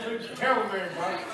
Tell me, buddy.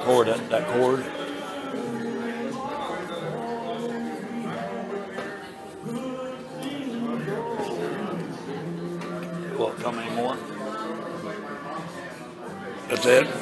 That cord, that, that cord. Won't come anymore. That's it?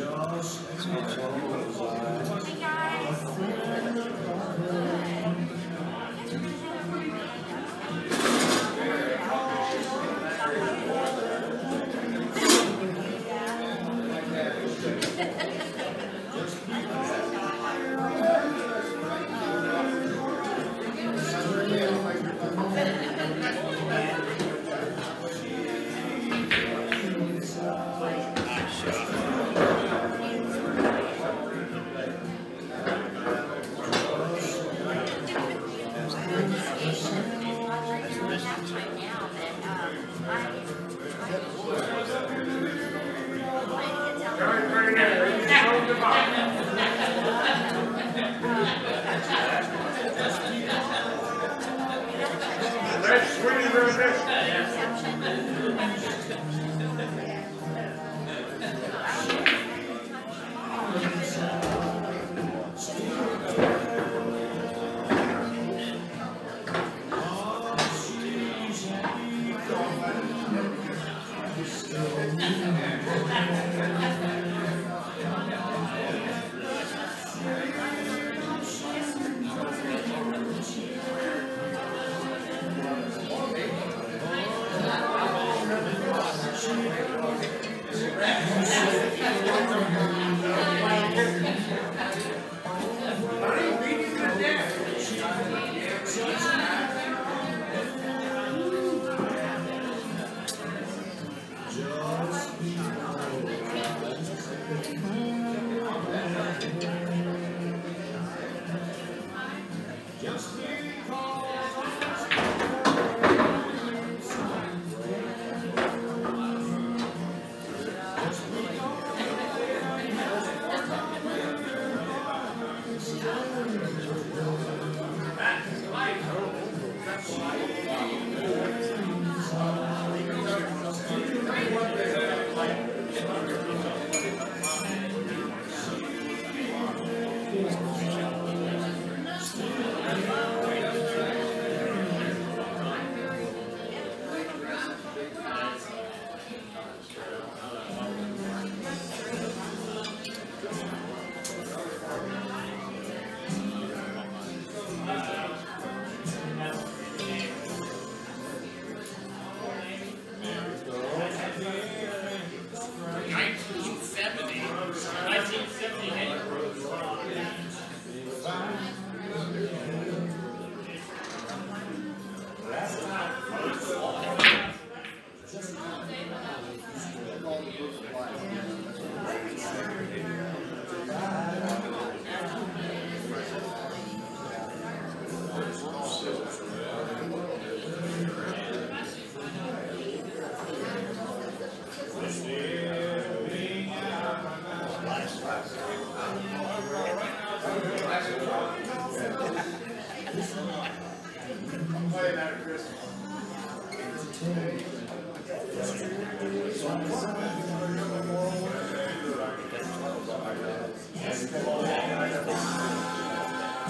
Josh. Hey guys. Next screen, next.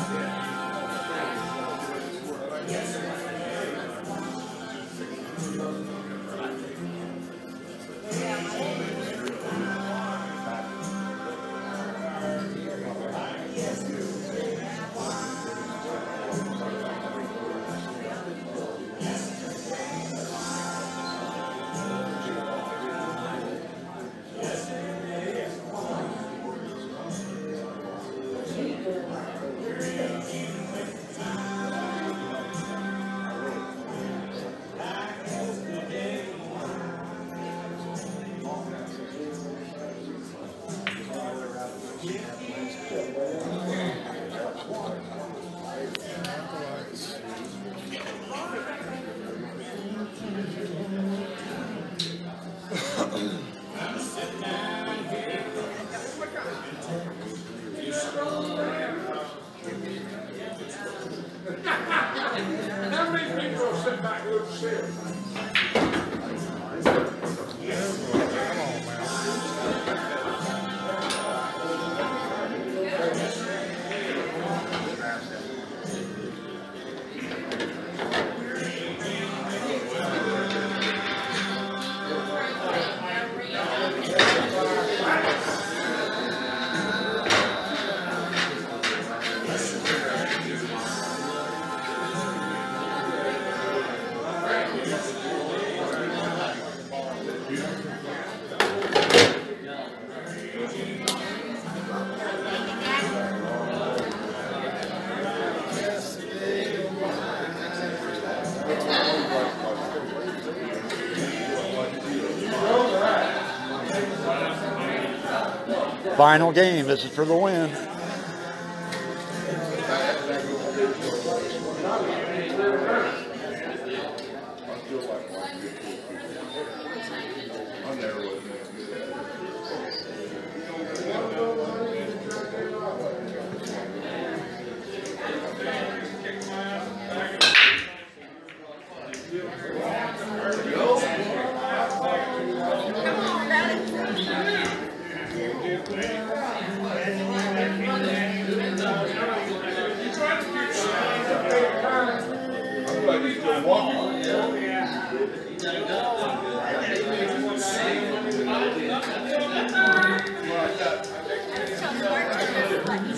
Yeah. How many people sit back and see? Final game. This is for the win.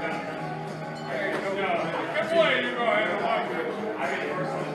Good boy, you go ahead and watch it.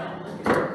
Why?